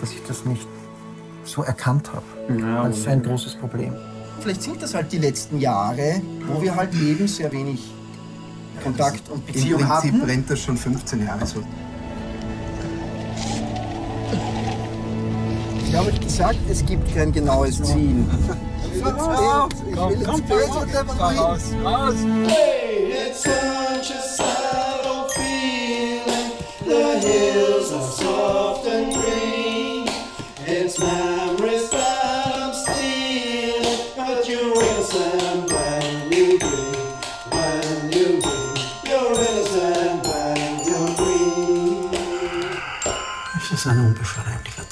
dass ich das nicht so erkannt habe. Ja, das ist ein großes Problem. Vielleicht sind das halt die letzten Jahre, wo wir halt eben sehr wenig Kontakt und Beziehung Im Prinzip hatten. brennt das schon 15 Jahre so. Ich habe euch gesagt, es gibt kein genaues Ziel. Ich will ins Bett und der It's such a sad old feeling. The hills are green. It's memories that I'm stealing, but you're innocent when you dream. When you dream, you're innocent when you unbeschreibliche